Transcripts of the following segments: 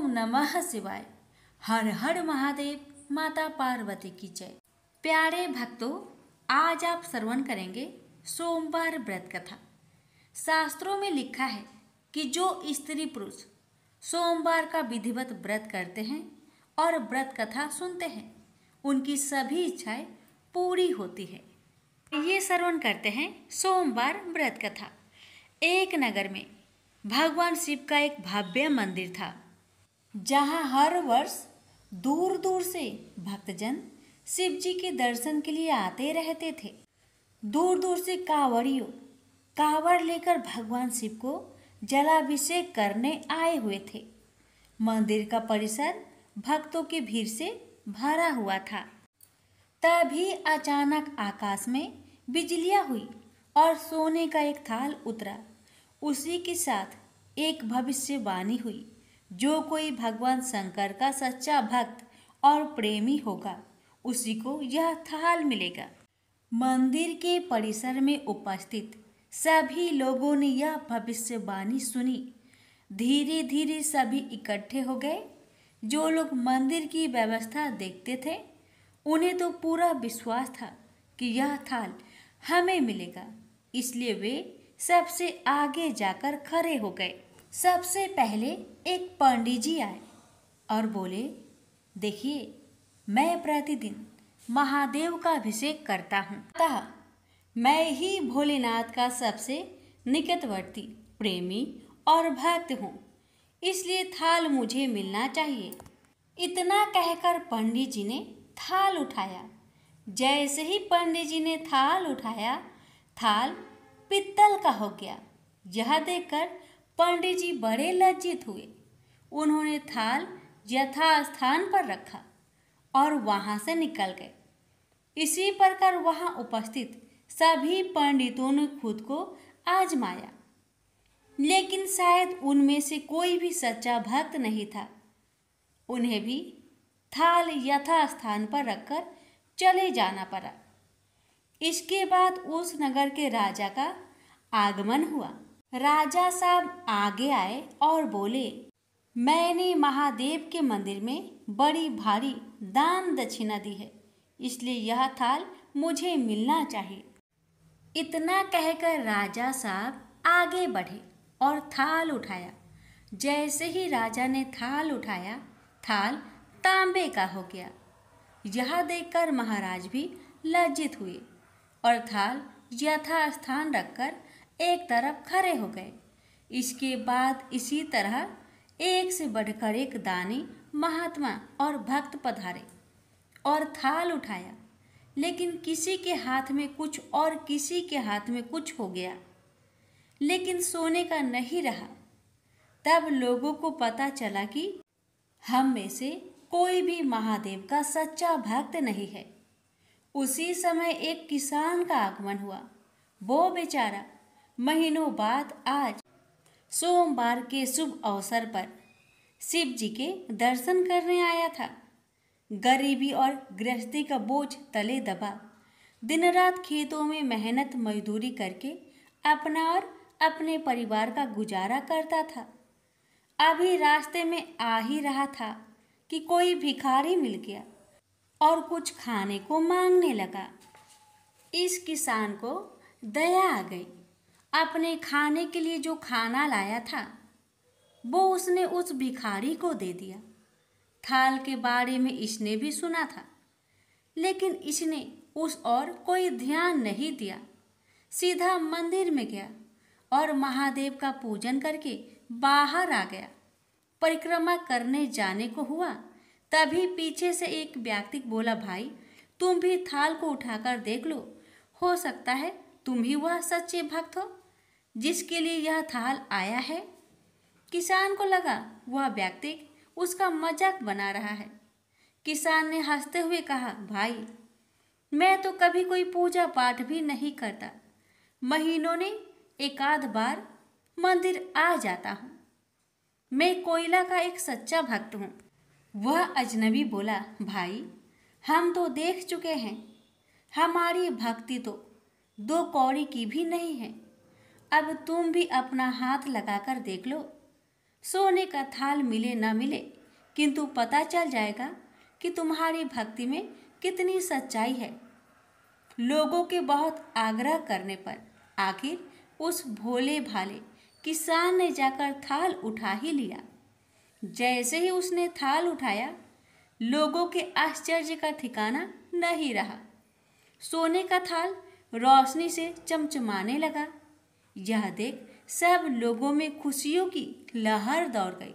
ओम नमः शिवाय। हर हर महादेव, माता पार्वती की जय। प्यारे भक्तों, आज आप श्रवण करेंगे सोमवार व्रत कथा। शास्त्रों में लिखा है कि जो स्त्री पुरुष सोमवार का विधिवत व्रत करते हैं और व्रत कथा सुनते हैं, उनकी सभी इच्छाएँ पूरी होती है। ये श्रवण करते हैं सोमवार व्रत कथा। एक नगर में भगवान शिव का एक भव्य मंदिर था। जहाँ हर वर्ष दूर दूर से भक्तजन शिव जी के दर्शन के लिए आते रहते थे। दूर दूर से कांवड़ियों, कांवड़ लेकर भगवान शिव को जलाभिषेक करने आए हुए थे। मंदिर का परिसर भक्तों की भीड़ से भरा हुआ था। तभी अचानक आकाश में बिजलियाँ हुई और सोने का एक थाल उतरा। उसी के साथ एक भविष्यवाणी हुई। जो कोई भगवान शंकर का सच्चा भक्त और प्रेमी होगा, उसी को यह थाल मिलेगा। मंदिर के परिसर में उपस्थित सभी लोगों ने यह भविष्यवाणी सुनी। धीरे धीरे सभी इकट्ठे हो गए। जो लोग मंदिर की व्यवस्था देखते थे, उन्हें तो पूरा विश्वास था कि यह थाल हमें मिलेगा। इसलिए वे सबसे आगे जाकर खड़े हो गए। सबसे पहले एक पंडित जी आए और बोले, देखिए, मैं प्रतिदिन महादेव का अभिषेक करता हूँ। अतः मैं ही भोलेनाथ का सबसे निकटवर्ती, प्रेमी और भक्त हूँ। इसलिए थाल मुझे मिलना चाहिए। इतना कहकर पंडित जी ने थाल उठाया। जैसे ही पंडित जी ने थाल उठाया, थाल पित्तल का हो गया। यह देखकर पंडित जी बड़े लज्जित हुए। उन्होंने थाल यथास्थान पर रखा और वहाँ से निकल गए। इसी प्रकार वहाँ उपस्थित सभी पंडितों ने खुद को आजमाया। लेकिन शायद उनमें से कोई भी सच्चा भक्त नहीं था। उन्हें भी थाल यथास्थान पर रखकर चले जाना पड़ा। इसके बाद उस नगर के राजा का आगमन हुआ। राजा साहब आगे आए और बोले, मैंने महादेव के मंदिर में बड़ी भारी दान दक्षिणा दी है, इसलिए यह थाल मुझे मिलना चाहिए। इतना कहकर राजा साहब आगे बढ़े और थाल उठाया। जैसे ही राजा ने थाल उठाया, थाल तांबे का हो गया। यह देखकर महाराज भी लज्जित हुए और थाल यथास्थान रखकर एक तरफ़ खड़े हो गए। इसके बाद इसी तरह एक से बढ़कर एक दानी महात्मा और भक्त पधारे और थाल उठाया। लेकिन किसी के हाथ में कुछ और किसी के हाथ में कुछ हो गया। लेकिन सोने का नहीं रहा। तब लोगों को पता चला कि हम में से कोई भी महादेव का सच्चा भक्त नहीं है। उसी समय एक किसान का आगमन हुआ। वो बेचारा महीनों बाद आज सोमवार के शुभ अवसर पर शिव जी के दर्शन करने आया था। गरीबी और गृहस्थी का बोझ तले दबा दिन रात खेतों में मेहनत मजदूरी करके अपना और अपने परिवार का गुजारा करता था। अभी रास्ते में आ ही रहा था कि कोई भिखारी मिल गया और कुछ खाने को मांगने लगा। इस किसान को दया आ गई। अपने खाने के लिए जो खाना लाया था, वो उसने उस भिखारी को दे दिया। थाल के बारे में इसने भी सुना था, लेकिन इसने उस और कोई ध्यान नहीं दिया। सीधा मंदिर में गया और महादेव का पूजन करके बाहर आ गया। परिक्रमा करने जाने को हुआ, तभी पीछे से एक व्यक्ति बोला, भाई, तुम भी थाल को उठाकर देख लो। हो सकता है तुम ही वह सच्चे भक्त हो। जिसके लिए यह थाल आया है। किसान को लगा, वह व्यक्ति उसका मज़ाक बना रहा है। किसान ने हँसते हुए कहा, भाई, मैं तो कभी कोई पूजा पाठ भी नहीं करता। महीनों ने एकाध बार मंदिर आ जाता हूँ। मैं कोयला का एक सच्चा भक्त हूँ। वह अजनबी बोला, भाई, हम तो देख चुके हैं। हमारी भक्ति तो दो कौड़ी की भी नहीं है। अब तुम भी अपना हाथ लगाकर देख लो। सोने का थाल मिले न मिले, किंतु पता चल जाएगा कि तुम्हारी भक्ति में कितनी सच्चाई है। लोगों के बहुत आग्रह करने पर आखिर उस भोले भाले किसान ने जाकर थाल उठा ही लिया। जैसे ही उसने थाल उठाया, लोगों के आश्चर्य का ठिकाना नहीं रहा। सोने का थाल रोशनी से चमचमाने लगा। यह देख सब लोगों में खुशियों की लहर दौड़ गई।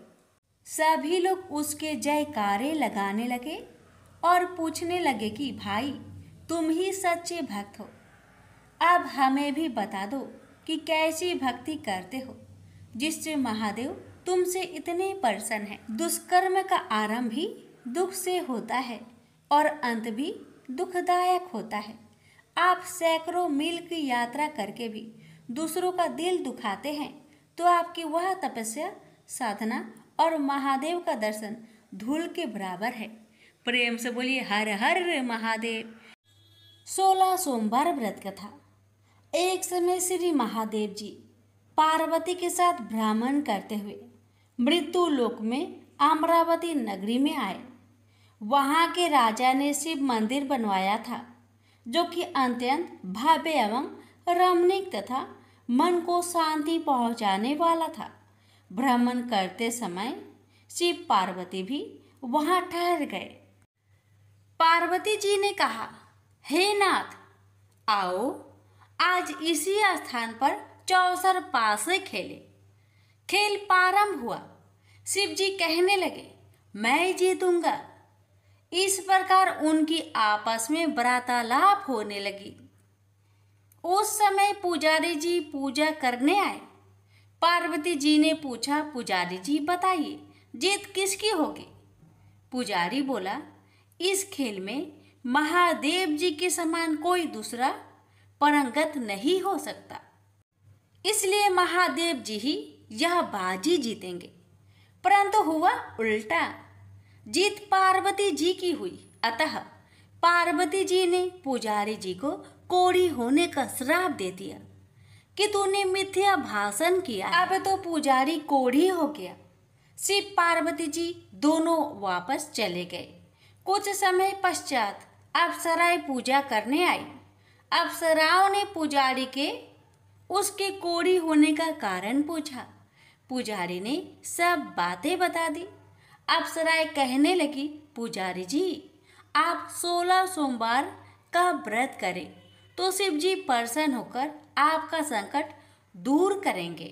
सभी लोग उसके जयकारे लगाने लगे और पूछने लगे कि, भाई, तुम ही सच्चे भक्त हो। अब हमें भी बता दो कि कैसी भक्ति करते हो, जिससे महादेव तुमसे इतने प्रसन्न हैं। दुष्कर्म का आरंभ भी दुख से होता है और अंत भी दुखदायक होता है। आप सैकड़ों मील की यात्रा करके भी दूसरों का दिल दुखाते हैं तो आपकी वह तपस्या, साधना और महादेव का दर्शन धूल के बराबर है। प्रेम से बोलिए हर हर महादेव। सोलह सोमवार व्रत कथा। एक समय श्री महादेव जी पार्वती के साथ भ्रमण करते हुए मृत्यु लोक में अमरावती नगरी में आए। वहाँ के राजा ने शिव मंदिर बनवाया था, जो कि अत्यंत भव्य एवं रमणीक तथा मन को शांति पहुँचाने वाला था। भ्रमण करते समय शिव पार्वती भी वहाँ ठहर गए। पार्वती जी ने कहा, हे नाथ, आओ, आज इसी स्थान पर चौसर पास खेले। खेल प्रारंभ हुआ। शिव जी कहने लगे, मैं जीतूँगा। इस प्रकार उनकी आपस में वार्तालाप होने लगी। उस समय पुजारी जी पूजा करने आए। पार्वती जी ने पूछा, पुजारी जी, बताइए, जीत किसकी होगी? पुजारी बोला, इस खेल में महादेव जी के समान कोई दूसरा परंगत नहीं हो सकता। इसलिए महादेव जी ही यह बाजी जीतेंगे। परंतु हुआ उल्टा। जीत पार्वती जी की हुई, अतः पार्वती जी ने पुजारी जी को कोड़ी होने का श्राप दे दिया कि तूने मिथ्या भाषण किया अब तो पुजारी कोढ़ी हो गया। शिव पार्वती जी दोनों वापस चले गए। कुछ समय पश्चात अप्सराएँ पूजा करने आई। अप्सराओं ने पुजारी के उसके कोड़ी होने का कारण पूछा। पुजारी ने सब बातें बता दी। अप्सराएँ कहने लगी, पुजारी जी आप सोलह सोमवार का व्रत करें तो शिव जी प्रसन्न होकर आपका संकट दूर करेंगे।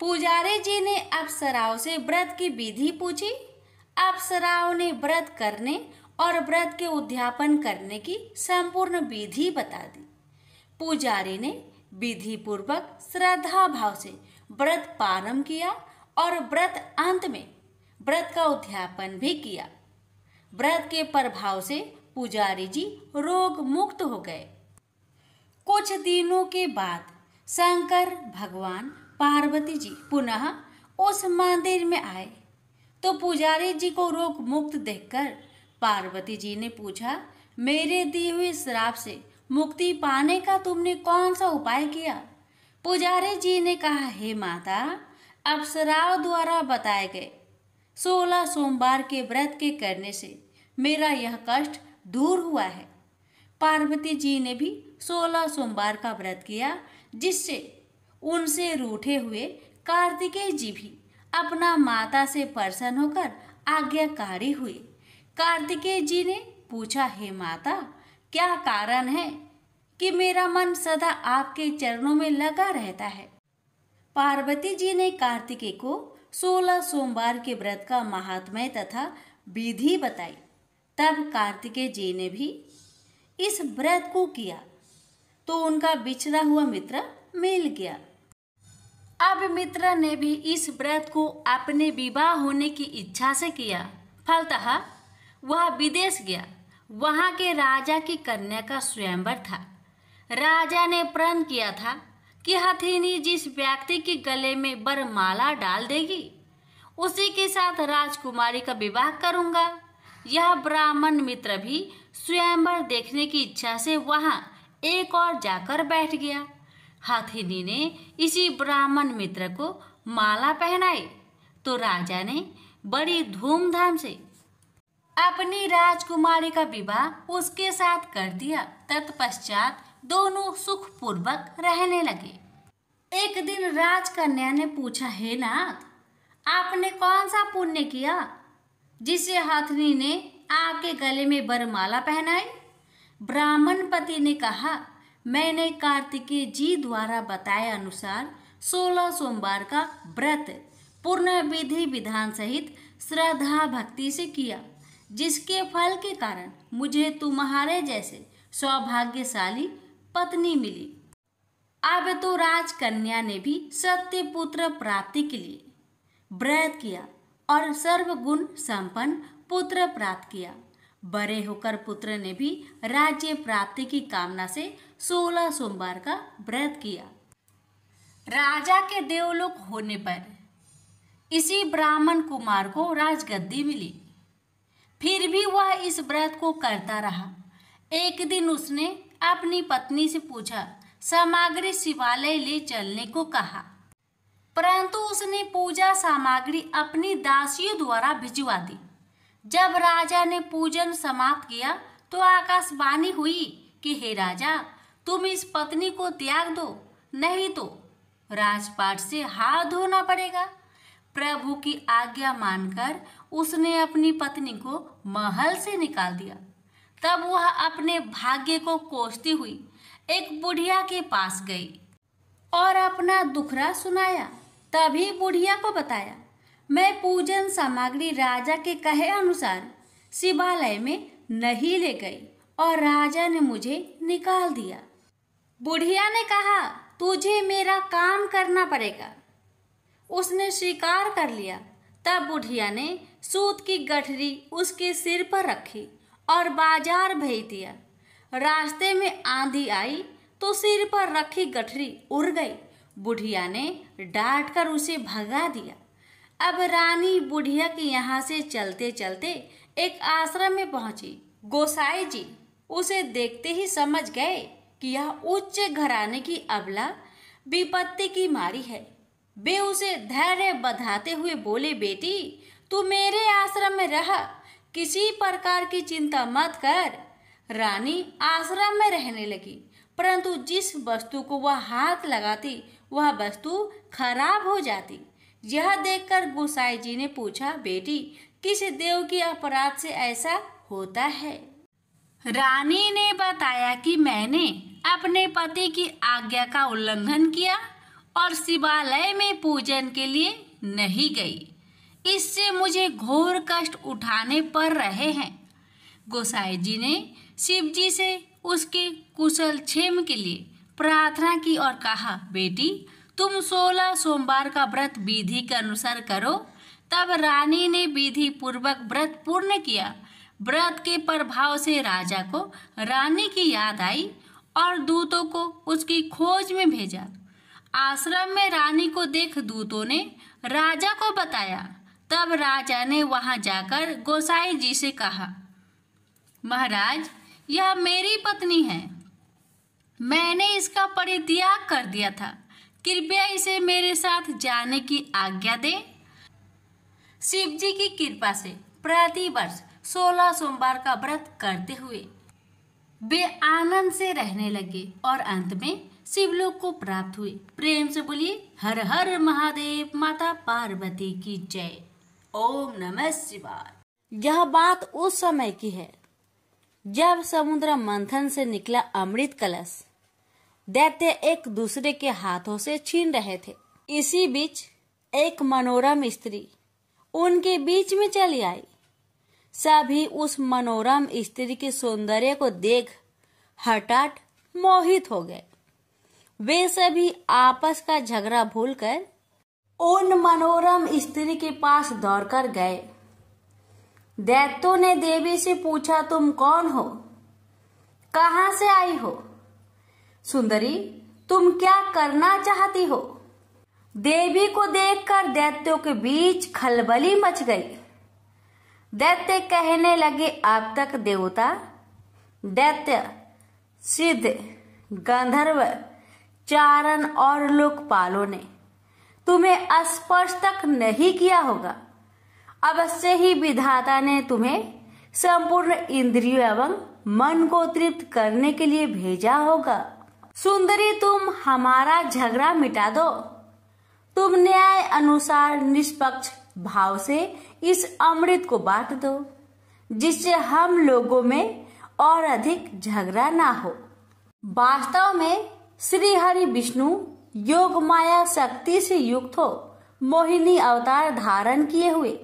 पुजारी जी ने अप्सराओं से व्रत की विधि पूछी। अप्सराओं ने व्रत करने और व्रत के उद्यापन करने की संपूर्ण विधि बता दी। पुजारी ने विधि पूर्वक श्रद्धा भाव से व्रत प्रारंभ किया और व्रत अंत में व्रत का उद्यापन भी किया। व्रत के प्रभाव से पुजारी जी रोग मुक्त हो गए। कुछ दिनों के बाद शंकर भगवान पार्वती जी पुनः उस मंदिर में आए। तो पुजारी जी को रोग मुक्त देखकर पार्वती जी ने पूछा, मेरे दिए हुए श्राप से मुक्ति पाने का तुमने कौन सा उपाय किया? पुजारी जी ने कहा, हे माता अप्सराव द्वारा बताए गए सोलह सोमवार के व्रत के करने से मेरा यह कष्ट दूर हुआ है। पार्वती जी ने भी सोलह सोमवार का व्रत किया, जिससे उनसे रूठे हुए कार्तिकेय जी भी अपना माता से प्रसन्न होकर आज्ञाकारी हुए। कार्तिकेय जी ने पूछा, हे माता, क्या कारण है कि मेरा मन सदा आपके चरणों में लगा रहता है? पार्वती जी ने कार्तिकेय को सोलह सोमवार के व्रत का महात्म्य तथा विधि बताई। तब कार्तिकेय जी ने भी इस व्रत को किया तो उनका बिछड़ा हुआ मित्र मिल गया। अब मित्र ने भी इस व्रत को अपने विवाह होने की इच्छा से किया। फलतः वह विदेश गया। वहाँ के राजा की कन्या का स्वयंवर था। राजा ने प्रण किया था कि हथिनी जिस व्यक्ति के गले में बरमाला डाल देगी, उसी के साथ राजकुमारी का विवाह करूँगा। यह ब्राह्मण मित्र भी स्वयंवर देखने की इच्छा से वहाँ एक और जाकर बैठ गया। हाथिनी ने इसी ब्राह्मण मित्र को माला पहनाई तो राजा ने बड़ी धूमधाम से अपनी राजकुमारी का विवाह उसके साथ कर दिया। तत्पश्चात दोनों सुखपूर्वक रहने लगे। एक दिन राजकन्या ने पूछा, हे नाथ, आपने कौन सा पुण्य किया? जिसे हाथनी ने आपके गले में बरमाला पहनाई। ब्राह्मण पति ने कहा, मैंने कार्तिकेय जी द्वारा बताए अनुसार सोलह सोमवार का व्रत पूर्ण विधि विधान सहित श्रद्धा भक्ति से किया, जिसके फल के कारण मुझे तुम्हारे जैसे सौभाग्यशाली पत्नी मिली। अब तो राजकन्या ने भी सत्य पुत्र प्राप्ति के लिए व्रत किया। और सर्वगुण संपन्न पुत्र प्राप्त किया। बड़े होकर पुत्र ने भी राज्य प्राप्ति की कामना से सोलह सोमवार का व्रत किया। राजा के देवलोक होने पर इसी ब्राह्मण कुमार को राजगद्दी मिली। फिर भी वह इस व्रत को करता रहा। एक दिन उसने अपनी पत्नी से पूछा, सामग्री शिवालय ले चलने को कहा? परंतु उसने पूजा सामग्री अपनी दासियों द्वारा भिजवा दी। जब राजा ने पूजन समाप्त किया तो आकाशवाणी हुई कि, हे राजा, तुम इस पत्नी को त्याग दो, नहीं तो राजपाट से हाथ धोना पड़ेगा। प्रभु की आज्ञा मानकर उसने अपनी पत्नी को महल से निकाल दिया। तब वह अपने भाग्य को कोसती हुई एक बुढ़िया के पास गई और अपना दुखरा सुनाया। तभी बुढ़िया को बताया, मैं पूजन सामग्री राजा के कहे अनुसार शिवालय में नहीं ले गई और राजा ने मुझे निकाल दिया। बुढ़िया ने कहा, तुझे मेरा काम करना पड़ेगा। उसने स्वीकार कर लिया। तब बुढ़िया ने सूत की गठरी उसके सिर पर रखी और बाज़ार भेज दिया। रास्ते में आंधी आई तो सिर पर रखी गठरी उड़ गई। बुढ़िया ने डांट कर उसे भगा दिया। अब रानी बुढ़िया के यहाँ से चलते चलते एक आश्रम में पहुँची। गोसाई जी उसे देखते ही समझ गए कि यह उच्च घराने की अबला, विपत्ति की मारी है। वे उसे धैर्य बधाते हुए बोले, बेटी, तू मेरे आश्रम में रह। किसी प्रकार की चिंता मत कर। रानी आश्रम में रहने लगी, परंतु जिस वस्तु को वह हाथ लगाती वह वस्तु खराब हो जाती। यह देखकर गोसाई जी ने पूछा, बेटी, किस देव के अपराध से ऐसा होता है? रानी ने बताया कि मैंने अपने पति की आज्ञा का उल्लंघन किया और शिवालय में पूजन के लिए नहीं गई। इससे मुझे घोर कष्ट उठाने पड़ रहे हैं। गोसाई जी ने शिव जी से उसके कुशल क्षेम के लिए प्रार्थना की और कहा, बेटी, तुम सोलह सोमवार का व्रत विधि के अनुसार करो। तब रानी ने विधि पूर्वक व्रत पूर्ण किया। व्रत के प्रभाव से राजा को रानी की याद आई और दूतों को उसकी खोज में भेजा। आश्रम में रानी को देख दूतों ने राजा को बताया। तब राजा ने वहाँ जाकर गोसाई जी से कहा, महाराज, यह मेरी पत्नी है। मैंने इसका परित्याग कर दिया था। कृपया इसे मेरे साथ जाने की आज्ञा दे। शिव जी की कृपा से प्रति वर्ष सोलह सोमवार का व्रत करते हुए वे आनंद से रहने लगे और अंत में शिवलोक को प्राप्त हुए। प्रेम से बोलिए, हर हर महादेव, माता पार्वती की जय। ओम नमः शिवाय। यह बात उस समय की है जब समुद्र मंथन से निकला अमृत कलश, दैत्य एक दूसरे के हाथों से छीन रहे थे। इसी बीच एक मनोरम स्त्री उनके बीच में चली आई। सभी उस मनोरम स्त्री के सौंदर्य को देख हटाट मोहित हो गए। वे सभी आपस का झगड़ा भूलकर उन मनोरम स्त्री के पास दौड़कर गए। दैत्यों ने देवी से पूछा, तुम कौन हो? कहा से आई हो? सुंदरी, तुम क्या करना चाहती हो? देवी को देखकर दैत्यों के बीच खलबली मच गई। दैत्य कहने लगे अब तक देवता, दैत्य, सिद्ध, गंधर्व, चारण और लोकपालों ने तुम्हें स्पर्श तक नहीं किया होगा। अवश्य ही विधाता ने तुम्हें संपूर्ण इंद्रियों एवं मन को तृप्त करने के लिए भेजा होगा। सुंदरी, तुम हमारा झगड़ा मिटा दो। तुम न्याय अनुसार निष्पक्ष भाव से इस अमृत को बांट दो, जिससे हम लोगों में और अधिक झगड़ा ना हो। वास्तव में श्री हरि विष्णु योग माया शक्ति से युक्त हो, मोहिनी अवतार धारण किए हुए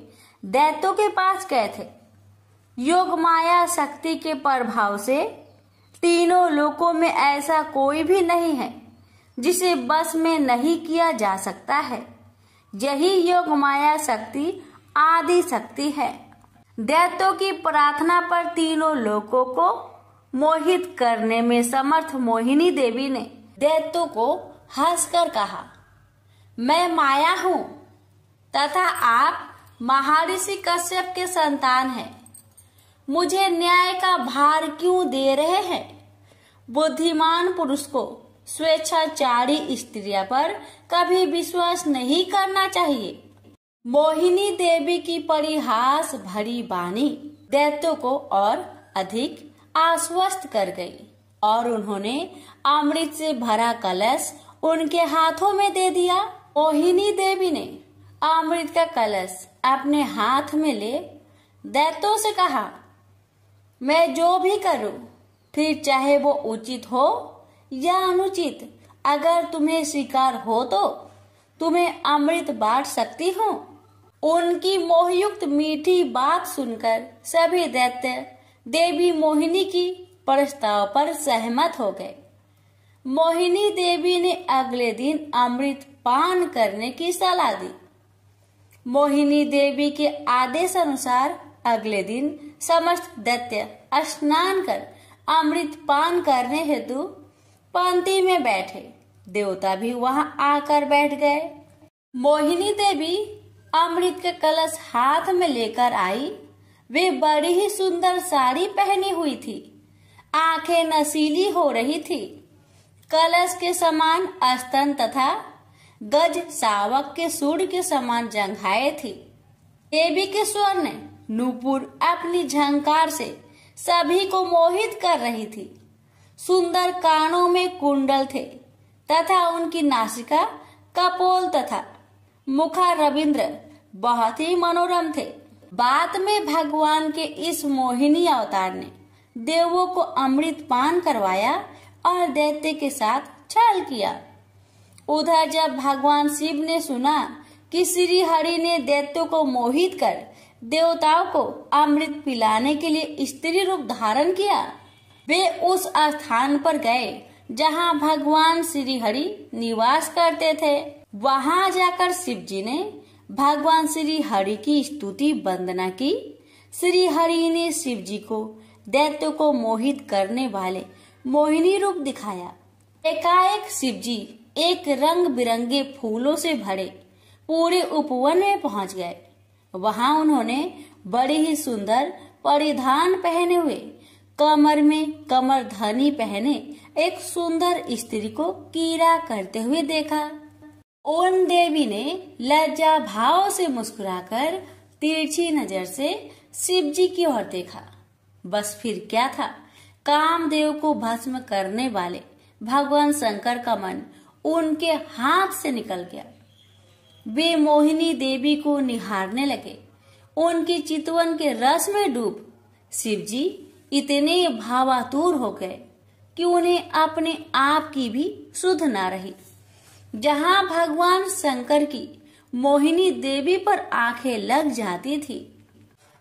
दैत्यों के पास गए थे। योग, माया, शक्ति के प्रभाव से तीनों लोकों में ऐसा कोई भी नहीं है, जिसे बस में नहीं किया जा सकता है। यही योग, माया, शक्ति आदि शक्ति है। दैत्यों की प्रार्थना पर तीनों लोकों को मोहित करने में समर्थ मोहिनी देवी ने दैत्यों को हंसकर कहा, मैं माया हूँ, तथा आप महर्षि कश्यप के संतान हैं। मुझे न्याय का भार क्यों दे रहे हैं? बुद्धिमान पुरुष को स्वेच्छाचारी स्त्रिया पर कभी विश्वास नहीं करना चाहिए। मोहिनी देवी की परिहास भरी बाणी दैत्यों को और अधिक आश्वस्त कर गई और उन्होंने अमृत से भरा कलश उनके हाथों में दे दिया। मोहिनी देवी ने अमृत का कलश अपने हाथ में ले दैत्यों से कहा, मैं जो भी करूँ, फिर चाहे वो उचित हो या अनुचित, अगर तुम्हें स्वीकार हो तो तुम्हें अमृत बांट सकती हूँ। उनकी मोहयुक्त मीठी बात सुनकर सभी दैत्य देवी मोहिनी की प्रस्ताव पर सहमत हो गए। मोहिनी देवी ने अगले दिन अमृत पान करने की सलाह दी। मोहिनी देवी के आदेश अनुसार अगले दिन समस्त दैत्य स्नान कर अमृत पान करने हेतु पंक्ति में बैठे। देवता भी वहाँ आकर बैठ गए। मोहिनी देवी अमृत के कलश हाथ में लेकर आई। वे बड़ी ही सुंदर साड़ी पहनी हुई थी। आँखें नसीली हो रही थी। कलश के समान स्तन तथा गज सावक के सूर्य के समान जंघाए थी। देवी के स्वर ने नूपुर अपनी झंकार से सभी को मोहित कर रही थी। सुंदर कानों में कुंडल थे तथा उनकी नासिका कपोल तथा मुखा रविंद्र बहुत ही मनोरम थे। बाद में भगवान के इस मोहिनी अवतार ने देवों को अमृत पान करवाया और दैत्य के साथ छल किया। उधर जब भगवान शिव ने सुना कि श्री हरि ने दैत्यों को मोहित कर देवताओं को अमृत पिलाने के लिए स्त्री रूप धारण किया, वे उस स्थान पर गए जहाँ भगवान श्री हरि निवास करते थे। वहाँ जाकर शिव जी ने भगवान श्री हरि की स्तुति वंदना की। श्री हरि ने शिव जी को दैत्य को मोहित करने वाले मोहिनी रूप दिखाया। एकाएक शिव जी एक रंग बिरंगे फूलों से भरे पूरे उपवन में पहुँच गए। वहाँ उन्होंने बड़े ही सुंदर परिधान पहने हुए, कमर में कमर धनी पहने एक सुंदर स्त्री को कीड़ा करते हुए देखा। ओन देवी ने लज्जा भाव से मुस्कुराकर तिरछी नज़र से शिव जी की ओर देखा। बस फिर क्या था? कामदेव को भस्म करने वाले भगवान शंकर का मन उनके हाथ से निकल गया। वे मोहिनी देवी को निहारने लगे। उनकी चितवन के रस में डूब। शिव जी इतने भावातुर हो गए कि उन्हें अपने आप की भी सुध ना रही। जहाँ भगवान शंकर की मोहिनी देवी पर आँखें लग जाती थी,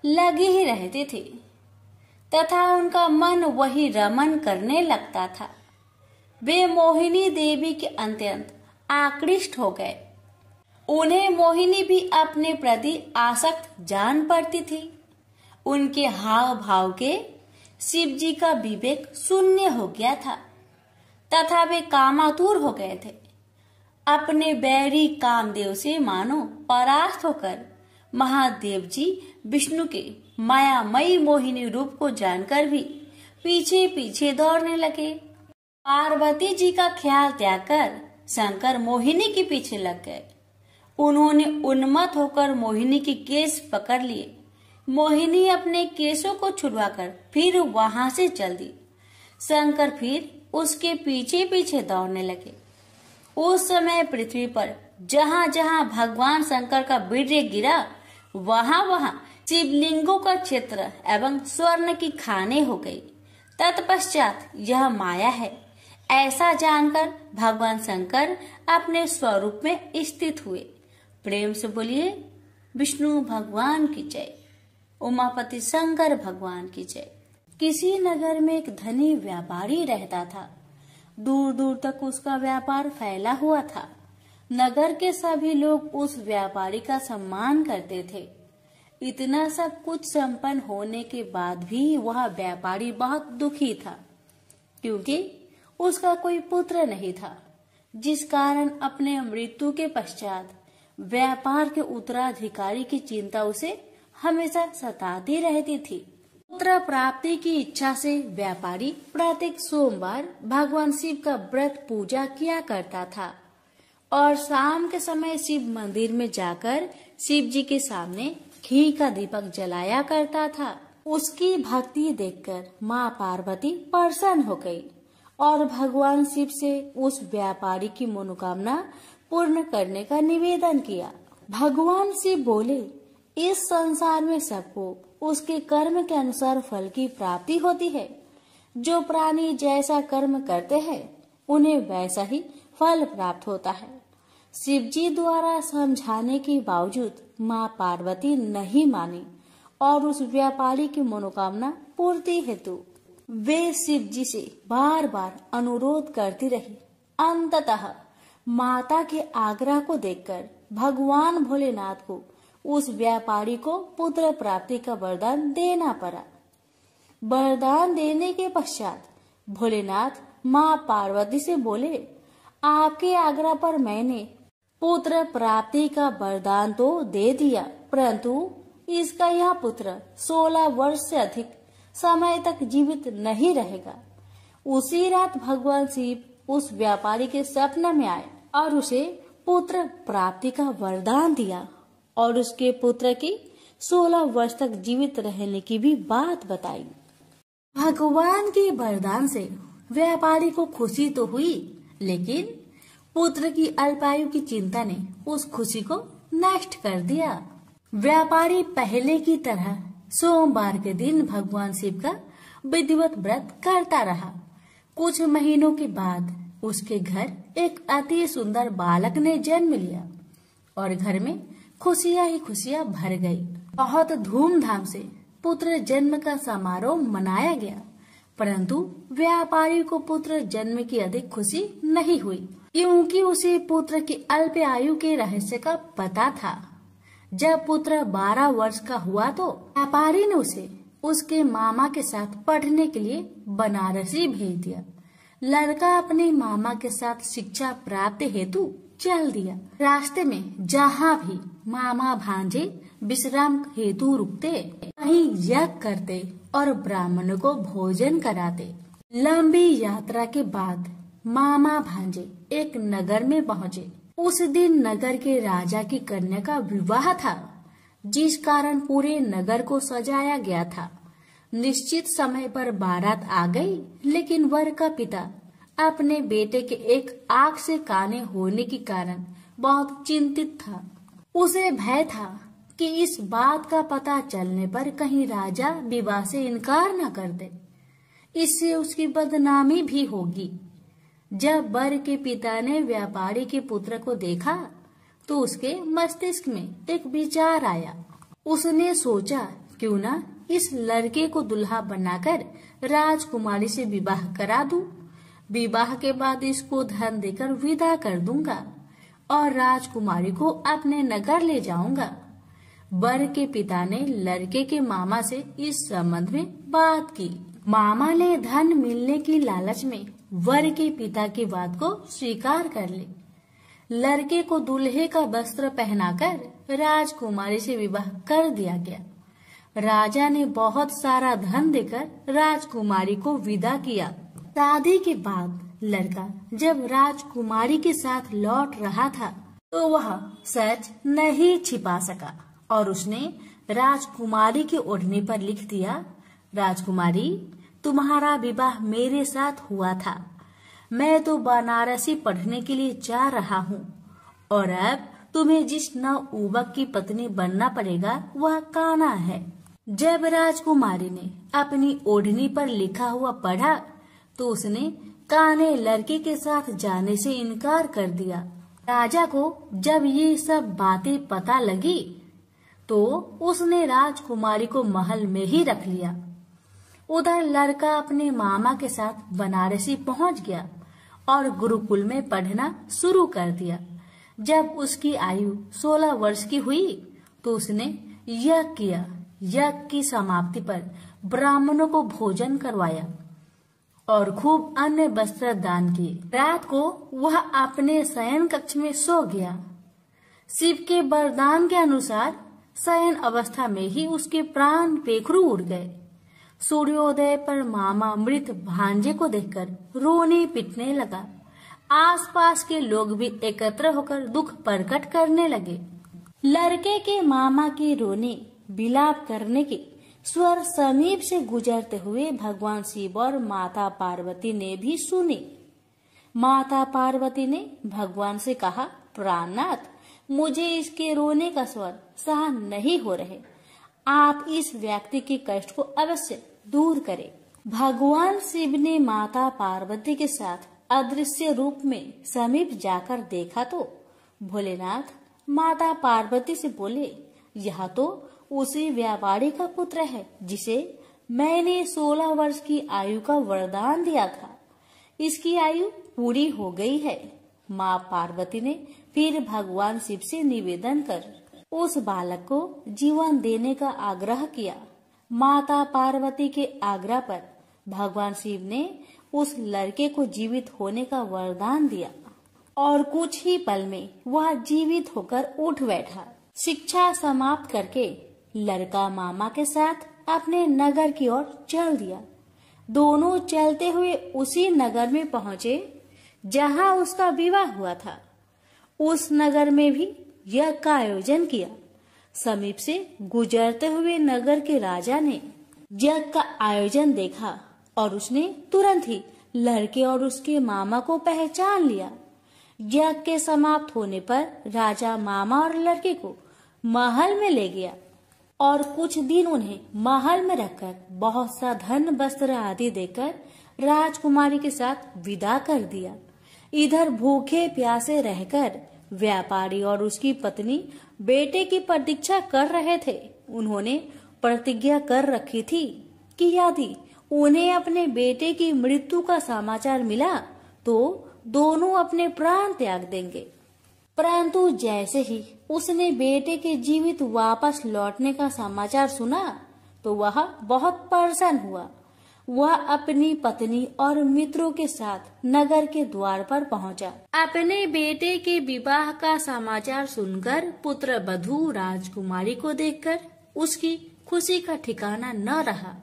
लगी ही रहती थी। तथा उनका मन वही रमन करने लगता था। वे मोहिनी देवी के अत्यंत आकृष्ट हो गए। उन्हें मोहिनी भी अपने प्रति आसक्त जान पड़ती थी। उनके हाव भाव के शिव जी का विवेक शून्य हो गया था, तथा वे कामातुर हो गए थे। अपने बैरी कामदेव से मानो परास्त होकर महादेव जी विष्णु के मायामयी मोहिनी रूप को जानकर भी पीछे पीछे दौड़ने लगे। पार्वती जी का ख्याल त्याग कर शंकर मोहिनी के पीछे लग गए। उन्होंने उन्मत होकर मोहिनी के केस पकड़ लिए। मोहिनी अपने केसों को छुड़वाकर फिर वहाँ से चल दी। शंकर फिर उसके पीछे पीछे दौड़ने लगे। उस समय पृथ्वी पर जहाँ जहाँ भगवान शंकर का वीर्य गिरा, वहाँ वहाँ शिवलिंगों का क्षेत्र एवं स्वर्ण की खाने हो गई। तत्पश्चात यह माया है। ऐसा जानकर भगवान शंकर अपने स्वरूप में स्थित हुए। प्रेम से बोलिए, विष्णु भगवान की जय, उमापति शंकर भगवान की जय। किसी नगर में एक धनी व्यापारी रहता था। दूर दूर तक उसका व्यापार फैला हुआ था। नगर के सभी लोग उस व्यापारी का सम्मान करते थे। इतना सब कुछ संपन्न होने के बाद भी वह व्यापारी बहुत दुखी था, क्योंकि उसका कोई पुत्र नहीं था, जिस कारण अपने मृत्यु के पश्चात व्यापार के उत्तराधिकारी की चिंता उसे हमेशा सताती रहती थी। पुत्र प्राप्ति की इच्छा से व्यापारी प्रत्येक सोमवार भगवान शिव का व्रत पूजा किया करता था और शाम के समय शिव मंदिर में जाकर शिव जी के सामने घी का दीपक जलाया करता था। उसकी भक्ति देखकर माँ पार्वती प्रसन्न हो गई। और भगवान शिव से उस व्यापारी की मनोकामना पूर्ण करने का निवेदन किया। भगवान शिव बोले, इस संसार में सबको उसके कर्म के अनुसार फल की प्राप्ति होती है। जो प्राणी जैसा कर्म करते हैं, उन्हें वैसा ही फल प्राप्त होता है। शिव जी द्वारा समझाने के बावजूद माँ पार्वती नहीं मानी और उस व्यापारी की मनोकामना पूर्ति हेतु वे शिव जी से बार बार अनुरोध करती रही। अंततः माता के आग्रह को देखकर भगवान भोलेनाथ को उस व्यापारी को पुत्र प्राप्ति का वरदान देना पड़ा। वरदान देने के पश्चात भोलेनाथ माँ पार्वती से बोले, आपके आग्रह पर मैंने पुत्र प्राप्ति का वरदान तो दे दिया, परंतु इसका यह पुत्र सोलह वर्ष से अधिक समय तक जीवित नहीं रहेगा। उसी रात भगवान शिव उस व्यापारी के स्वप्न में आए और उसे पुत्र प्राप्ति का वरदान दिया और उसके पुत्र की सोलह वर्ष तक जीवित रहने की भी बात बताई। भगवान के वरदान से व्यापारी को खुशी तो हुई, लेकिन पुत्र की अल्पायु की चिंता ने उस खुशी को नष्ट कर दिया। व्यापारी पहले की तरह सोमवार के दिन भगवान शिव का विधिवत व्रत करता रहा। कुछ महीनों के बाद उसके घर एक अति सुंदर बालक ने जन्म लिया और घर में खुशियाँ ही खुशियाँ भर गई। बहुत धूमधाम से पुत्र जन्म का समारोह मनाया गया, परंतु व्यापारी को पुत्र जन्म की अधिक खुशी नहीं हुई, क्योंकि उसे पुत्र की अल्प आयु के रहस्य का पता था। जब पुत्र बारह वर्ष का हुआ तो व्यापारी ने उसे उसके मामा के साथ पढ़ने के लिए बनारसी भेज दिया। लड़का अपने मामा के साथ शिक्षा प्राप्त हेतु चल दिया। रास्ते में जहाँ भी मामा भांजे, विश्राम हेतु रुकते कहीं यज्ञ करते और ब्राह्मण को भोजन कराते। लंबी यात्रा के बाद मामा भांजे एक नगर में पहुँचे। उस दिन नगर के राजा की कन्या का विवाह था, जिस कारण पूरे नगर को सजाया गया था। निश्चित समय पर बारात आ गई, लेकिन वर का पिता अपने बेटे के एक आँख से काने होने के कारण बहुत चिंतित था। उसे भय था कि इस बात का पता चलने पर कहीं राजा विवाह से इनकार न कर दे। इससे उसकी बदनामी भी होगी। जब बर के पिता ने व्यापारी के पुत्र को देखा तो उसके मस्तिष्क में एक विचार आया। उसने सोचा, क्यों ना इस लड़के को दुल्हा बनाकर राजकुमारी से विवाह करा दूँ। विवाह के बाद इसको धन देकर विदा कर दूँगा और राजकुमारी को अपने नगर ले जाऊँगा। बर के पिता ने लड़के के मामा से इस संबंध में बात की। मामा ने धन मिलने की लालच में वर के पिता की बात को स्वीकार कर ली। लड़के को दूल्हे का वस्त्र पहनाकर राजकुमारी से विवाह कर दिया गया। राजा ने बहुत सारा धन देकर राजकुमारी को विदा किया। शादी के बाद लड़का जब राजकुमारी के साथ लौट रहा था तो वह सच नहीं छिपा सका और उसने राजकुमारी के ओढ़नी पर लिख दिया, राजकुमारी तुम्हारा विवाह मेरे साथ हुआ था। मैं तो बनारसी पढ़ने के लिए जा रहा हूँ। और अब तुम्हें जिस नव युवक की पत्नी बनना पड़ेगा, वह काना है। जब राजकुमारी ने अपनी ओढ़नी पर लिखा हुआ पढ़ा तो उसने काने लड़के के साथ जाने से इनकार कर दिया। राजा को जब ये सब बातें पता लगी तो उसने राजकुमारी को महल में ही रख लिया। उधर लड़का अपने मामा के साथ बनारसी पहुँच गया और गुरुकुल में पढ़ना शुरू कर दिया। जब उसकी आयु 16 वर्ष की हुई तो उसने यज्ञ किया। यज्ञ की समाप्ति पर ब्राह्मणों को भोजन करवाया और खूब अन्य वस्त्र दान किए। रात को वह अपने शयन कक्ष में सो गया। शिव के वरदान के अनुसार शयन अवस्था में ही उसके प्राण पेखरू उड़ गए। सूर्योदय पर मामा मृत भांजे को देखकर रोने पिटने लगा। आसपास के लोग भी एकत्र होकर दुख प्रकट करने लगे। लड़के के मामा के रोने बिलाप करने के स्वर समीप से गुजरते हुए भगवान शिव और माता पार्वती ने भी सुने। माता पार्वती ने भगवान से कहा, प्राणनाथ, मुझे इसके रोने का स्वर सहन नहीं हो रहे। आप इस व्यक्ति के कष्ट को अवश्य दूर करे। भगवान शिव ने माता पार्वती के साथ अदृश्य रूप में समीप जाकर देखा तो भोलेनाथ माता पार्वती से बोले, यह तो उसी व्यापारी का पुत्र है, जिसे मैंने सोलह वर्ष की आयु का वरदान दिया था। इसकी आयु पूरी हो गई है। माँ पार्वती ने फिर भगवान शिव से निवेदन कर उस बालक को जीवन देने का आग्रह किया। माता पार्वती के आग्रह पर भगवान शिव ने उस लड़के को जीवित होने का वरदान दिया और कुछ ही पल में वह जीवित होकर उठ बैठा। शिक्षा समाप्त करके लड़का मामा के साथ अपने नगर की ओर चल दिया। दोनों चलते हुए उसी नगर में पहुँचे, जहाँ उसका विवाह हुआ था। उस नगर में भी यह का आयोजन किया। समीप से गुजरते हुए नगर के राजा ने यज्ञ का आयोजन देखा और उसने तुरंत ही लड़के और उसके मामा को पहचान लिया। यज्ञ के समाप्त होने पर राजा मामा और लड़के को महल में ले गया और कुछ दिन उन्हें महल में रखकर बहुत सा धन, वस्त्र आदि देकर राजकुमारी के साथ विदा कर दिया। इधर भूखे प्यासे रहकर व्यापारी और उसकी पत्नी बेटे की प्रतीक्षा कर रहे थे। उन्होंने प्रतिज्ञा कर रखी थी कि यदि उन्हें अपने बेटे की मृत्यु का समाचार मिला तो दोनों अपने प्राण त्याग देंगे। परंतु जैसे ही उसने बेटे के जीवित वापस लौटने का समाचार सुना तो वह बहुत परेशान हुआ। वह अपनी पत्नी और मित्रों के साथ नगर के द्वार पर पहुँचा। अपने बेटे के विवाह का समाचार सुनकर पुत्र बधु राजकुमारी को देखकर उसकी खुशी का ठिकाना न रहा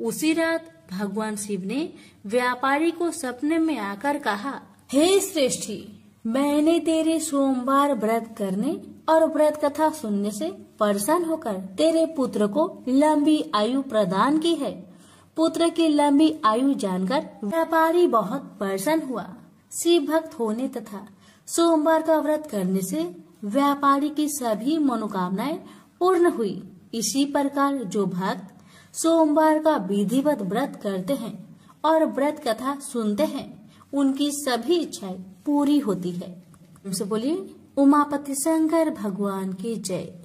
उसी रात भगवान शिव ने व्यापारी को सपने में आकर कहा, हे श्रेष्ठी, मैंने तेरे सोमवार व्रत करने और व्रत कथा सुनने से प्रसन्न होकर तेरे पुत्र को लंबी आयु प्रदान की है पुत्र की लंबी आयु जानकर व्यापारी बहुत प्रसन्न हुआ। शिव भक्त होने तथा सोमवार का व्रत करने से व्यापारी की सभी मनोकामनाएँ पूर्ण हुई। इसी प्रकार जो भक्त सोमवार का विधिवत व्रत करते हैं और व्रत कथा सुनते हैं, उनकी सभी इच्छाएँ पूरी होती है। बोलिए, उमापति शंकर, भगवान की जय।